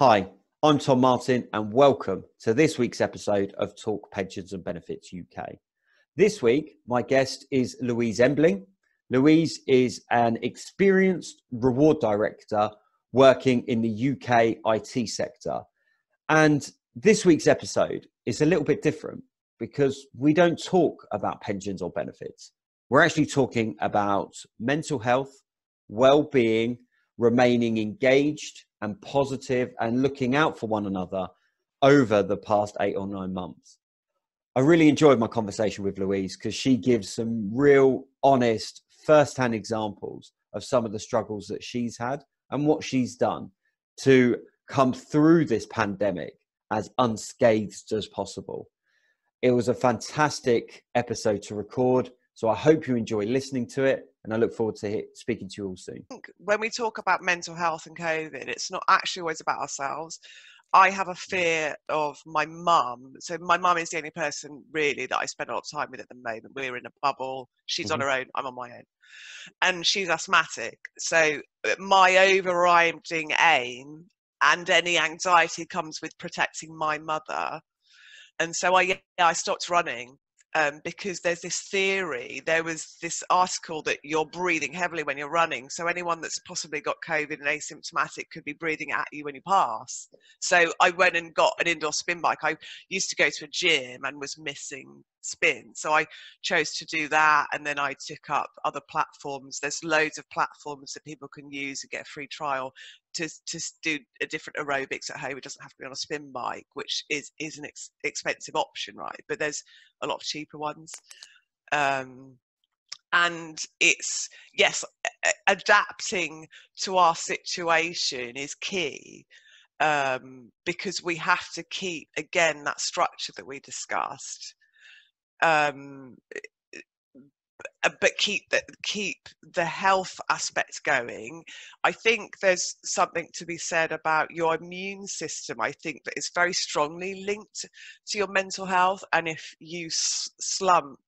Hi, I'm Tom Martin, and welcome to this week's episode of Talk Pensions and Benefits UK. This week, my guest is Louise Embling. Louise is an experienced reward director working in the UK IT sector. And this week's episode is a little bit different because we don't talk about pensions or benefits. We're actually talking about mental health, well being, remaining engaged and positive and looking out for one another over the past eight or nine months. I really enjoyed my conversation with Louise because she gives some real, honest, first hand examples of some of the struggles that she's had and what she's done to come through this pandemic as unscathed as possible. It was a fantastic episode to record. So I hope you enjoy listening to it and I look forward to speaking to you all soon. When we talk about mental health and COVID, it's not actually always about ourselves. I have a mm. fear of my mum. So my mum is the only person really that I spend a lot of time with at the moment. We're in a bubble. She's mm-hmm. on her own. I'm on my own, and she's asthmatic. So uh, my overriding aim and any anxiety comes with protecting my mother. And so I yeah, I stopped running um, because there's this theory. There was this article that you're breathing heavily when you're running. So anyone that's possibly got COVID and asymptomatic could be breathing at you when you pass. So I went and got an indoor spin bike. I used to go to a gym and was missing spin. So I chose to do that. And then I took up other platforms. There's loads of platforms that people can use and get a free trial to, to do a different aerobics at home. It doesn't have to be on a spin bike, which is, is an ex- expensive option, right? But there's a lot of cheaper ones. Um, and it's, yes, adapting to our situation is key. Um, because we have to keep again that structure that we discussed um, uh, but keep the keep the health aspect going i think there's something to be said about your immune system i think that is very strongly linked to your mental health and if you s- slump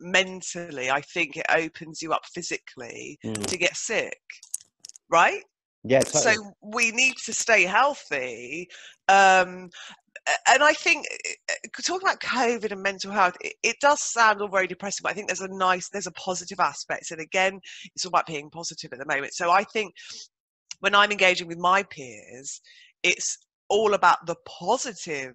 mentally i think it opens you up physically mm. to get sick right yeah totally. so we need to stay healthy um and I think eh, eh, talking about COVID and mental health, it, it, does sound all very depressing, but I think there's a nice, there's a positive aspect. And again, it's all about being positive at the moment. So I think when I'm engaging with my peers, it's all about the positive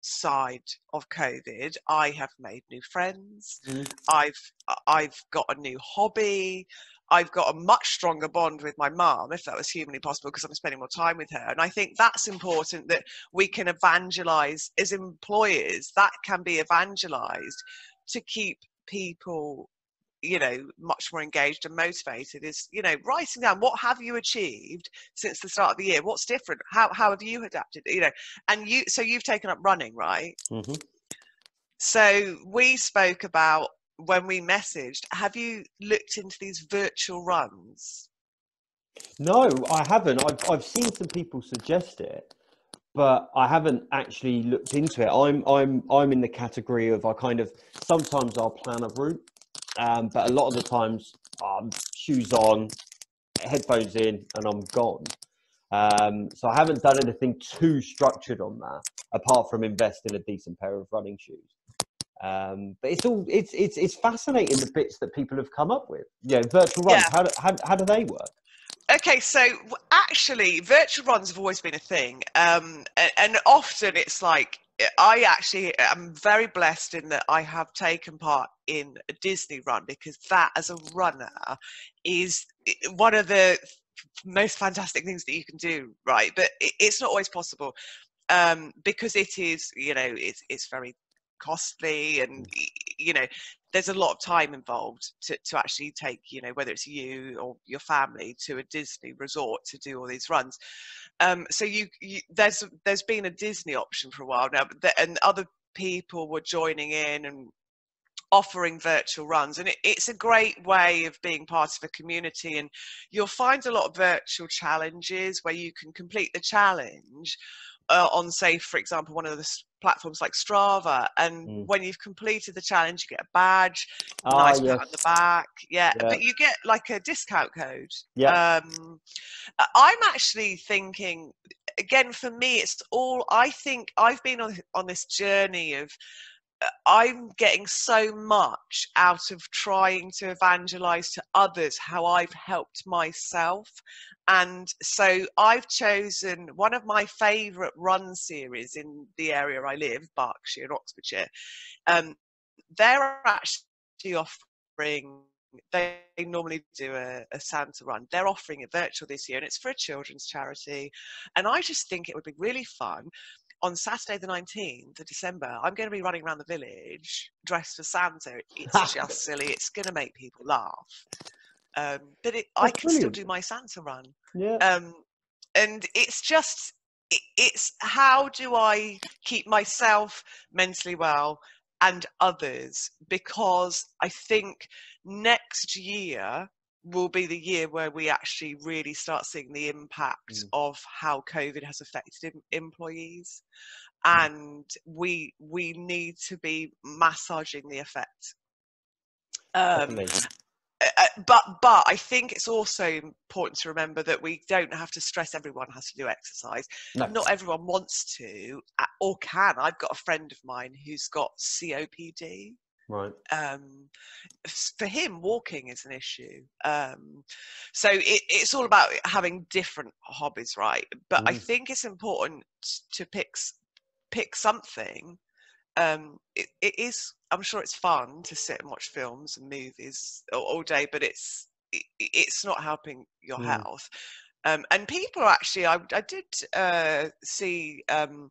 side of COVID. I have made new friends. Mm. I've I've got a new hobby. I've got a much stronger bond with my mum, if that was humanly possible, because I'm spending more time with her. And I think that's important that we can evangelize as employers, that can be evangelized to keep people you know much more engaged and motivated is you know writing down what have you achieved since the start of the year what's different how, how have you adapted you know and you so you've taken up running right mm-hmm. so we spoke about when we messaged, have you looked into these virtual runs? No, I haven't. I've, I've seen some people suggest it, but I haven't actually looked into it. I'm I'm I'm in the category of I kind of sometimes I'll plan a route, um, but a lot of the times um, shoes on, headphones in, and I'm gone. Um, so I haven't done anything too structured on that, apart from invest in a decent pair of running shoes. Um, but it's all it's it's it's fascinating the bits that people have come up with. Yeah, virtual runs. Yeah. How, do, how how do they work? Okay, so actually, virtual runs have always been a thing, um, and, and often it's like I actually am very blessed in that I have taken part in a Disney run because that, as a runner, is one of the most fantastic things that you can do, right? But it's not always possible um, because it is, you know, it's it's very costly and mm. you know there's a lot of time involved to, to actually take you know whether it's you or your family to a disney resort to do all these runs um, so you, you, there's there's been a disney option for a while now but the, and other people were joining in and offering virtual runs and it, it's a great way of being part of a community and you'll find a lot of virtual challenges where you can complete the challenge uh, on say for example one of the platforms like strava and mm. when you've completed the challenge you get a badge oh, nice yes. pat on the back yeah, yeah, but you get like a discount code yeah um, i'm actually thinking again for me it's all i think i've been on on this journey of i'm getting so much out of trying to evangelize to others how i've helped myself and so i've chosen one of my favorite run series in the area i live berkshire and oxfordshire um, they're actually offering they normally do a, a, Santa run. They're offering it virtual this year, and it's for a children's charity. And I just think it would be really fun. On Saturday, the 19th of December, I'm going to be running around the village dressed as Santa. It's just silly. It's going to make people laugh. Um, but it, I can brilliant. still do my Santa run. Yeah. Um, and it's just, it, it's how do I keep myself mentally well and others because I think next year will be the year where we actually really start seeing the impact mm. of how COVID has affected em- employees, mm. and we we need to be massaging the effect. Um, uh, but but I think it's also important to remember that we don't have to stress everyone has to do exercise. No. Not everyone wants to or can. I've got a friend of mine who's got COPD. Right. Um, for him, walking is an issue. Um, so it, it's all about having different hobbies, right? But mm. I think it's important to pick pick something um, it, it is i'm sure it's fun to sit and watch films and movies all, all day but it's it, it's not helping your mm. health um, and people actually i, I did uh, see um,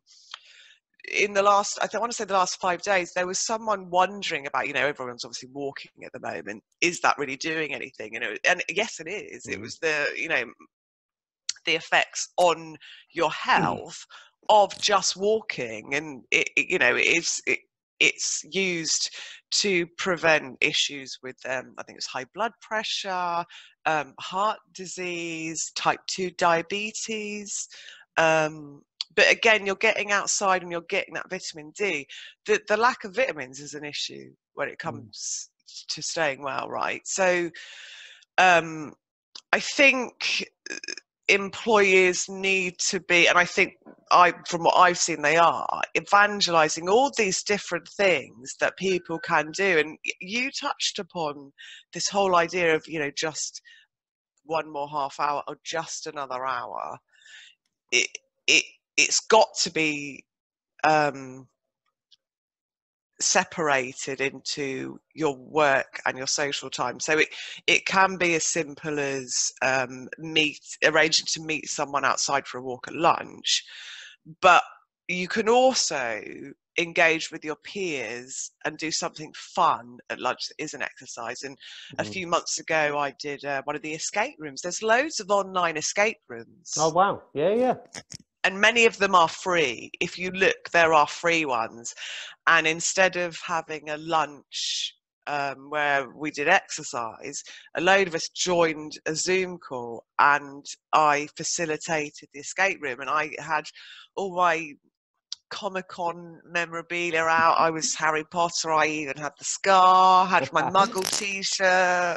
in the last i want to say the last five days there was someone wondering about you know everyone's obviously walking at the moment is that really doing anything you know and yes it is mm. it was the you know the effects on your mm. health mm of just walking and it, it, you know it's it, it's used to prevent issues with um, i think it's high blood pressure um, heart disease type 2 diabetes um, but again you're getting outside and you're getting that vitamin d the, the lack of vitamins is an issue when it mm. comes mm. to staying well right so um, i think employers need to be and i think i from what i've seen they are evangelizing all these different things that people can do and you touched upon this whole idea of you know just one more half hour or just another hour it it it's got to be um separated into your work and your social time. So it it can be as simple as um, meet arranging to meet someone outside for a walk at lunch, but you can also engage with your peers and do something fun at lunch that is an exercise. And mm. a few months ago, I did uh, one of the escape rooms. There's loads of online escape rooms. Oh wow! Yeah, yeah and many of them are free. If you look, there are free ones. And instead of having a lunch um, where we did exercise, a load of us joined a Zoom call and I facilitated the escape room. And I had all my Comic Con memorabilia out. I was Harry Potter. I even had the scar, had my Muggle t shirt.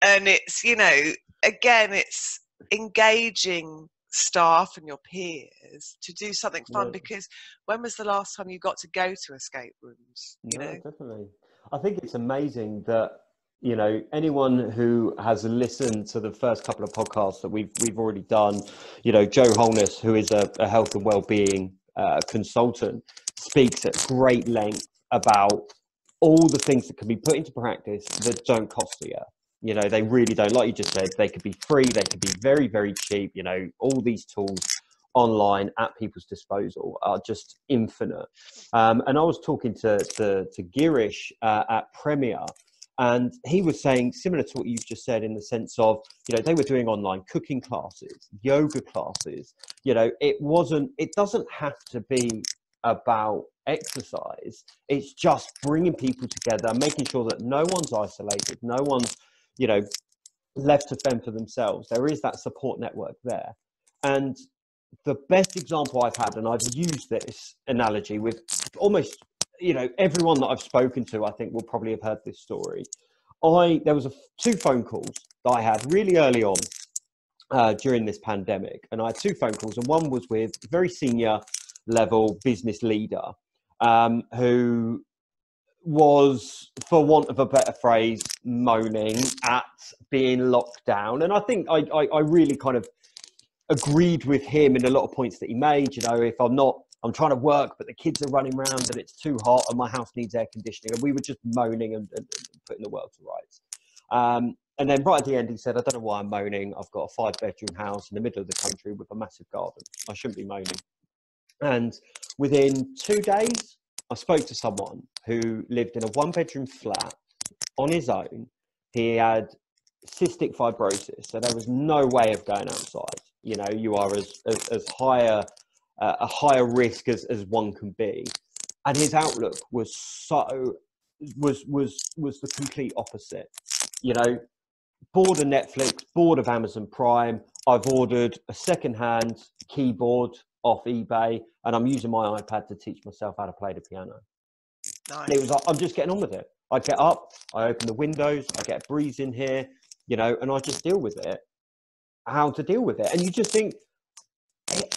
And it's, you know, again, it's engaging staff and your peers to do something fun yeah. because when was the last time you got to go to escape rooms you know? definitely. I think it's amazing that you know anyone who has listened to the first couple of podcasts that we've we've already done you know joe holness who is a, a health and well-being uh, consultant speaks at great length about all the things that can be put into practice that don't cost you you know, they really don't. Like you just said, they could be free, they could be very, very cheap. You know, all these tools online at people's disposal are just infinite. Um, and I was talking to to, to Girish uh, at Premier, and he was saying similar to what you've just said in the sense of you know they were doing online cooking classes, yoga classes. You know, it wasn't. It doesn't have to be about exercise. It's just bringing people together, making sure that no one's isolated, no one's you know, left to fend for themselves. There is that support network there. And the best example I've had, and I've used this analogy with almost, you know, everyone that I've spoken to, I think will probably have heard this story. I there was a, two phone calls that I had really early on, uh, during this pandemic, and I had two phone calls, and one was with a very senior level business leader um, who was, for want of a better phrase, moaning at being locked down. And I think I, I, I, really kind of agreed with him in a lot of points that he made. You know, if I'm not, I'm trying to work, but the kids are running around and it's too hot and my house needs air conditioning. And we were just moaning and, and, putting the world to rights. Um, and then right at the end, he said, I don't know why I'm moaning. I've got a five bedroom house in the middle of the country with a massive garden. I shouldn't be moaning. And within two days, I spoke to someone who lived in a one bedroom flat on his own. He had cystic fibrosis, so there was no way of going outside. You know, you are as, as, as higher, uh, a higher risk as, as one can be. And his outlook was so, was, was, was the complete opposite. You know, bored of Netflix, bored of Amazon Prime. I've ordered a second-hand keyboard off eBay, and I'm using my iPad to teach myself how to play the piano. Nice. it was like, I'm just getting on with it. I get up, I open the windows, I get a breeze in here, you know, and I just deal with it. How to deal with it. And you just think,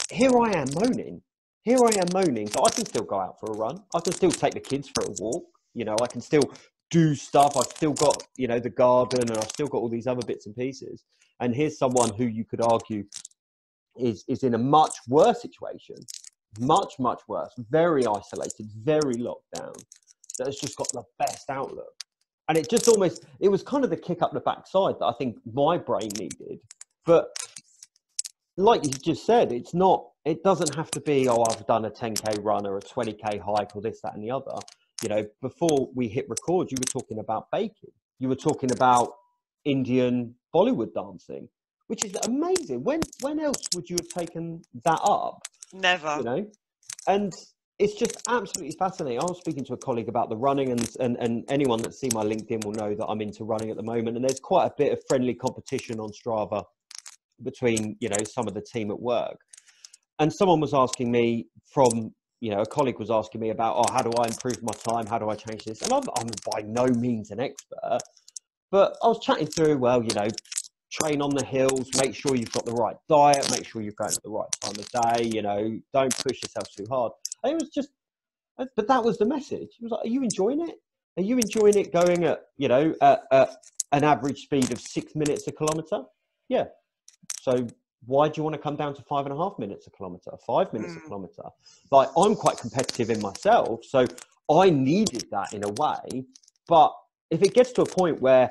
here I am moaning. Here I am moaning, but I can still go out for a run. I can still take the kids for a walk. You know, I can still do stuff. I've still got, you know, the garden and I've still got all these other bits and pieces. And here's someone who you could argue is, is in a much worse situation, much, much worse, very isolated, very locked down, that has just got the best outlook. And it just almost, it was kind of the kick up the backside that I think my brain needed. But like you just said, it's not, it doesn't have to be, oh, I've done a 10K run or a 20K hike or this, that, and the other you know, before we hit record, you were talking about baking. You were talking about Indian Bollywood dancing, which is amazing. When when else would you have taken that up? Never. You know, and it's just absolutely fascinating. I was speaking to a colleague about the running, and, and, and anyone that's seen my LinkedIn will know that I'm into running at the moment. And there's quite a bit of friendly competition on Strava between you know some of the team at work. And someone was asking me from you know, a colleague was asking me about, oh, how do I improve my time? How do I change this? And I'm, I'm by no means an expert, but I was chatting through, well, you know, train on the hills, make sure you've got the right diet, make sure you're going at the right time of day, you know, don't push yourself too hard. And it was just, but that was the message. It was like, are you enjoying it? Are you enjoying it going at, you know, at, at an average speed of six minutes a kilometer? Yeah. So why do you want to come down to five and a half minutes a kilometer, five minutes mm. a kilometer? Like I'm quite competitive in myself, so I needed that in a way. But if it gets to a point where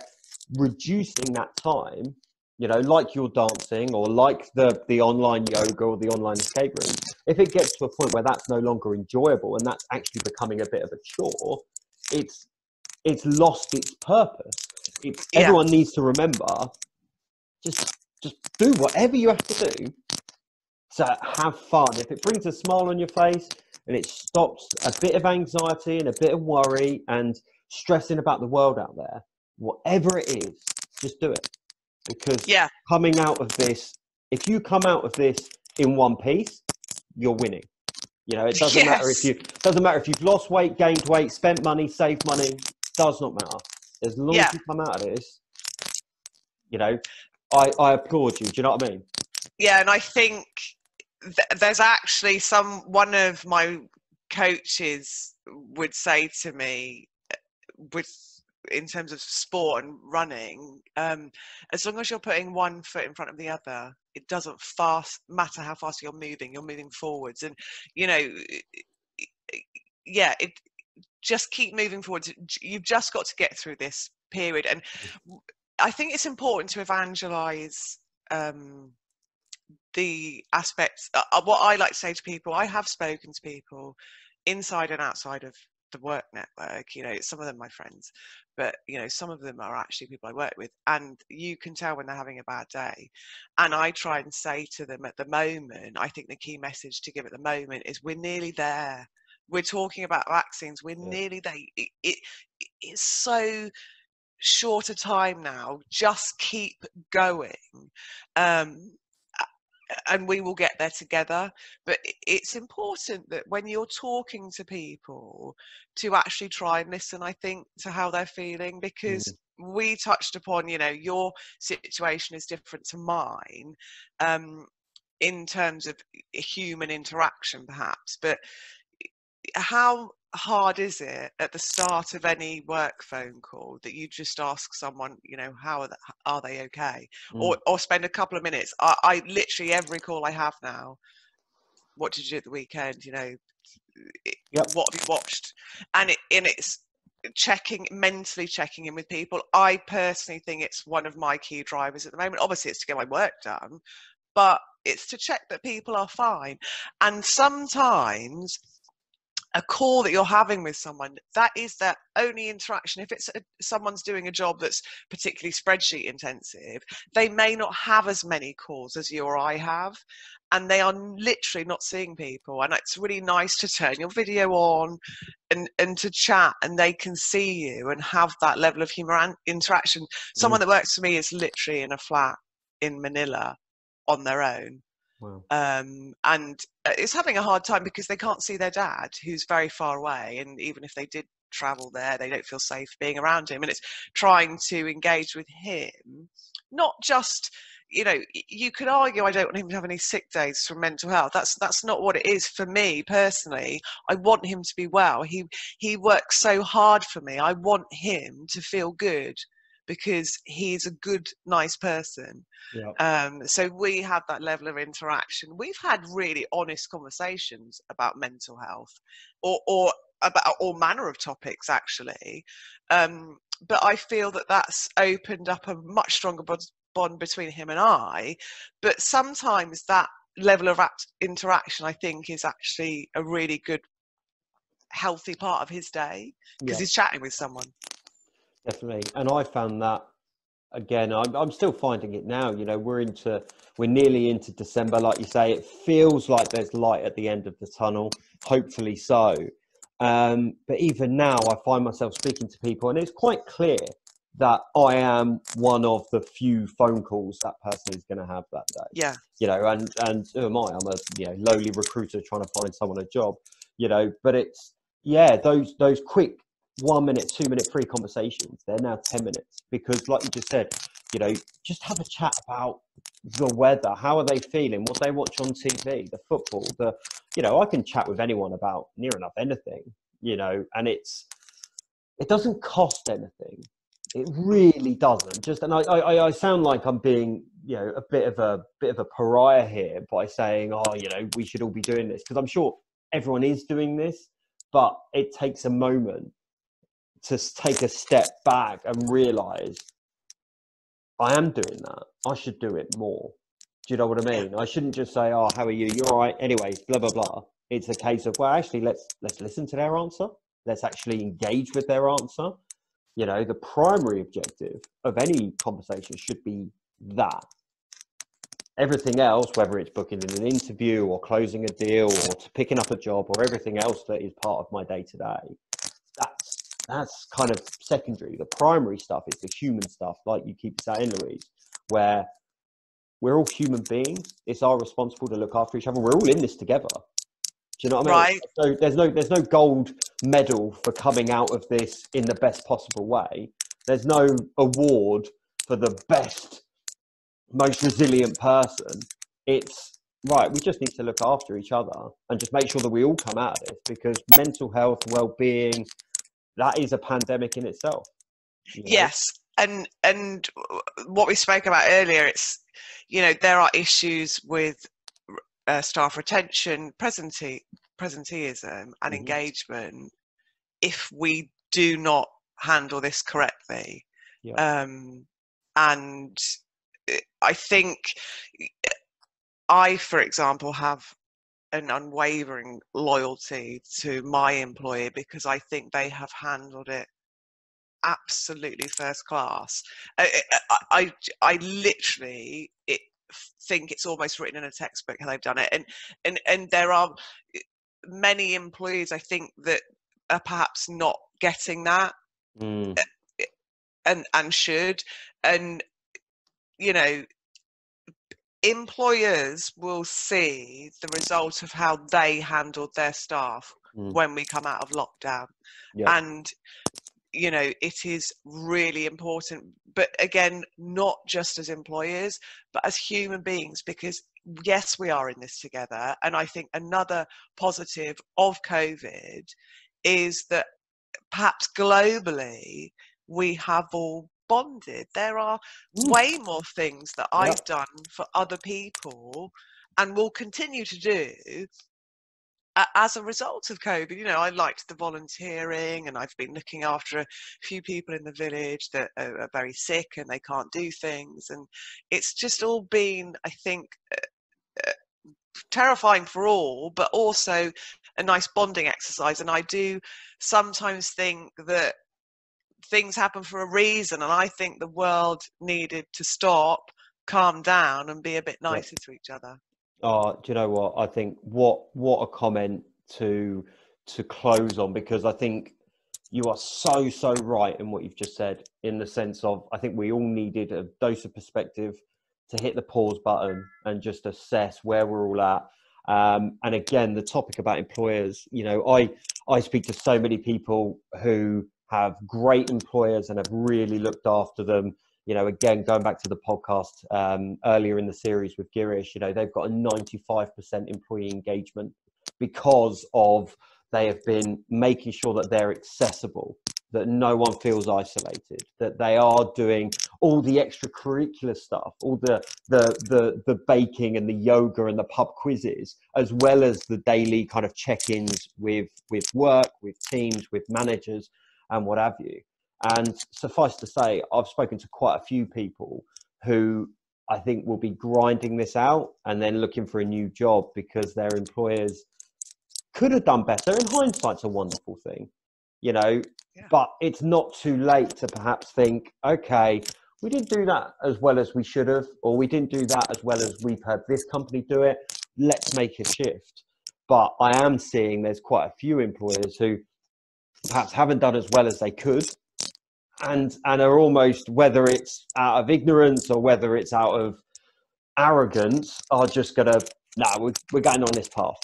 reducing that time, you know, like you're dancing or like the the online yoga or the online escape room, if it gets to a point where that's no longer enjoyable and that's actually becoming a bit of a chore, it's it's lost its purpose. It's, yeah. Everyone needs to remember just just do whatever you have to do to have fun. If it brings a smile on your face and it stops a bit of anxiety and a bit of worry and stressing about the world out there, whatever it is, just do it. Because yeah. coming out of this, if you come out of this in one piece, you're winning. You know, it doesn't yes. matter if you doesn't matter if you've lost weight, gained weight, spent money, saved money, does not matter. As long yeah. as you come out of this, you know, I, I applaud you. Do you know what I mean? Yeah, and I think th- there's actually some one of my coaches would say to me uh, with in terms of sport and running um, as long as you're putting one foot in front of the other it doesn't fast matter how fast you're moving you're moving forwards and you know yeah it just keep moving forwards you've just got to get through this period and I think it's important to evangelize um, the aspects. Uh, uh, what I like to say to people, I have spoken to people inside and outside of the work network. You know, some of them my friends, but you know, some of them are actually people I work with, and you can tell when they're having a bad day. And I try and say to them at the moment, I think the key message to give at the moment is we're nearly there. We're talking about vaccines. We're yeah. nearly there. It, it, it's so shorter time now. Just keep going. Um, and we will get there together. But it's important that when you're talking to people to actually try and listen, I think, to how they're feeling because mm. we touched upon, you know, your situation is different to mine um, in terms of human interaction, perhaps. But how hard is it at the start of any work phone call that you just ask someone, you know, how are they, are they okay, mm. or or spend a couple of minutes? I, I literally every call I have now. What did you do at the weekend? You know, yep. what have you watched? And it and it's checking mentally checking in with people i personally think it's one of my key drivers at the moment obviously it's to get my work done but it's to check that people are fine and sometimes a call that you're having with someone that is their only interaction. If it's a, someone's doing a job that's particularly spreadsheet intensive they may not have as many calls as you or i have and they are literally not seeing people. And it's really nice to turn your video on and and to chat and they can see you and have that level of human interaction. Someone mm. that works for me is literally in a flat in manila on their own Um, and uh, it's having a hard time because they can't see their dad, who's very far away. And even if they did travel there, they don't feel safe being around him. And it's trying to engage with him, not just you know you could argue i don't want him to have any sick days from mental health that's that's not what it is for me personally i want him to be well he he works so hard for me i want him to feel good because he's a good, nice person. Yeah. Um, so we have that level of interaction. We've had really honest conversations about mental health, or or about all manner of topics actually. Um, but I feel that that's opened up a much stronger bond between him and I. But sometimes that level of interaction, I think, is actually a really good, healthy part of his day because yeah. he's chatting with someone. Definitely, and I found that again. I'm, I'm still finding it now. You know, we're into we're nearly into December, like you say. It feels like there's light at the end of the tunnel. Hopefully so. Um, but even now, I find myself speaking to people, and it's quite clear that I am one of the few phone calls that person is going to have that day. Yeah. You know, and and who am I? I'm a you know lowly recruiter trying to find someone a job. You know, but it's yeah those those quick one minute, two minute free conversations. They're now 10 minutes because, like you just said, you know, just have a chat about the weather. How are they feeling? What they watch on TV, the football, the, you know, I can chat with anyone about near enough anything, you know, and it's, it doesn't cost anything. It really doesn't. Just, and I, I, I sound like I'm being, you know, a bit of a bit of a pariah here by saying, oh, you know, we should all be doing this because I'm sure everyone is doing this, but it takes a moment to take a step back and realize I am doing that. I should do it more. Do you know what I mean? I shouldn't just say, "Oh, how are you? You're all right." Anyway, blah blah blah. It's a case of well, actually, let's let's listen to their answer. Let's actually engage with their answer. You know, the primary objective of any conversation should be that. Everything else, whether it's booking in an interview or closing a deal or picking up a job or everything else that is part of my day to day, that's kind of secondary. The primary stuff is the human stuff, like you keep saying, Louise, where we're all human beings. It's our responsibility to look after each other. We're all in this together. Do you know what I mean? Right. So there's no there's no gold medal for coming out of this in the best possible way. There's no award for the best, most resilient person. It's right. We just need to look after each other and just make sure that we all come out of this because mental health, well-being, that is a pandemic in itself. You know? Yes, and and what we spoke about earlier, it's you know there are issues with uh, staff retention, presente- presenteeism, and mm-hmm. engagement if we do not handle this correctly. Yeah. Um, and uh, I think I, for example, have an unwavering loyalty to my employer because I think they have handled it absolutely first class. I, I, I, literally it, think it's almost written in a textbook how they've done it, and and and there are eh, many employees I think that are perhaps not getting that, mm. and and should, and you know employers will see the result of how they handled their staff mm. when we come out of lockdown. Yeah. And you know it is really important but again not just as employers but as human beings because yes we are in this together and i think another positive of covid is that perhaps globally we have all bonded there are mm. way more things that i've done for other people and will continue to do as a result of COVID, you know, I liked the volunteering and I've been looking after a few people in the village that are, are very sick and they can't do things. And it's just all been, I think, uh, uh, terrifying for all, but also a nice bonding exercise. And I do sometimes think that things happen for a reason. And I think the world needed to stop, calm down, and be a bit nicer to each other. Oh, do you know what? I think what what a comment to to close on because I think you are so so right in what you've just said in the sense of I think we all needed a dose of perspective to hit the pause button and just assess where we're all at. Um, and again, the topic about employers, you know, I I speak to so many people who have great employers and have really looked after them. You know, again, going back to the podcast um, earlier in the series with Girish, you know, they've got a 95% employee engagement because of they have been making sure that they're accessible, that no one feels isolated, that they are doing all the extracurricular stuff, all the the the the baking and the yoga and the pub quizzes, as well as the daily kind of check-ins with with work, with teams, with managers, and what have you. And suffice to say, I've spoken to quite a few people who I think will be grinding this out and then looking for a new job because their employers could have done better. In hindsight's a wonderful thing, you know, yeah. but it's not too late to perhaps think, okay, we didn't do that as well as we should have, or we didn't do that as well as we've had this company do it. Let's make a shift. But I am seeing there's quite a few employers who perhaps haven't done as well as they could and and are almost whether it's out of ignorance or whether it's out of arrogance are just gonna no nah, we're, we're going on this path.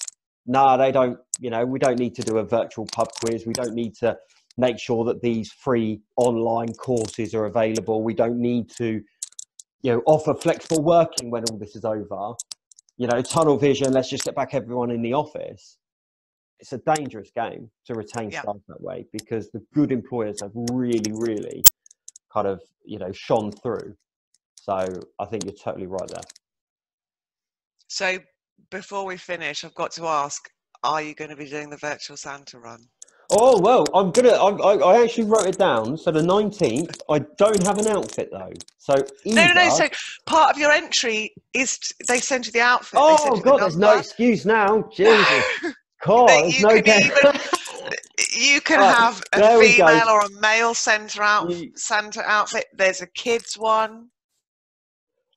No nah, they don't you know we don't need to do a virtual pub quiz. We don't need to make sure that these free online courses are available. We don't need to you know offer flexible working when all this is over. You know tunnel vision let's just get back everyone in the office it's a dangerous game to retain yeah. staff that way because the good employers have really, really kind of you know shone through. So I think you're totally right there. So before we finish, I've got to ask: Are you going to be doing the virtual Santa run? Oh well, I'm gonna. I, I, actually wrote it down. So the 19th, I don't have an outfit though. So either, no, no, no. So part of your entry is t- they send you the outfit. Oh god, the there's no excuse now. Jesus. course, you no can even, you can right, have a female or a male Santa out Santa outfit. There's a kids one.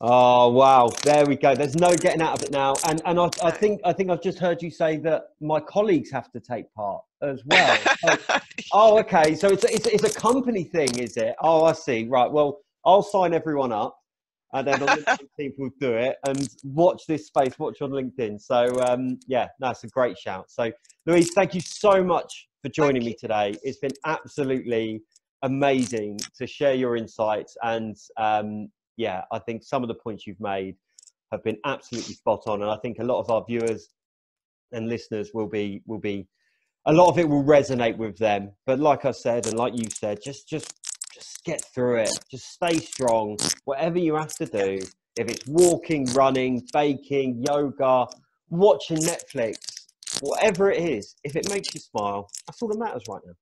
Oh wow! There we go. There's no getting out of it now. And and I, I think I think I've just heard you say that my colleagues have to take part as well. oh, oh, okay. So it's a, it's it's a company thing, is it? Oh, I see. Right. Well, I'll sign everyone up and then LinkedIn people do it and watch this space, watch on LinkedIn. So um, yeah, that's a great shout. So Louise, thank you so much for joining me today. It's been absolutely amazing to share your insights and um, yeah, I think some of the points you've made have been absolutely spot on, and I think a lot of our viewers and listeners will be will be a lot of it will resonate with them. But like I said, and like you said, just just just get through it. Just stay strong. Whatever you have to do, if it's walking, running, baking, yoga, watching Netflix, whatever it is, if it makes you smile, that's all that matters right now.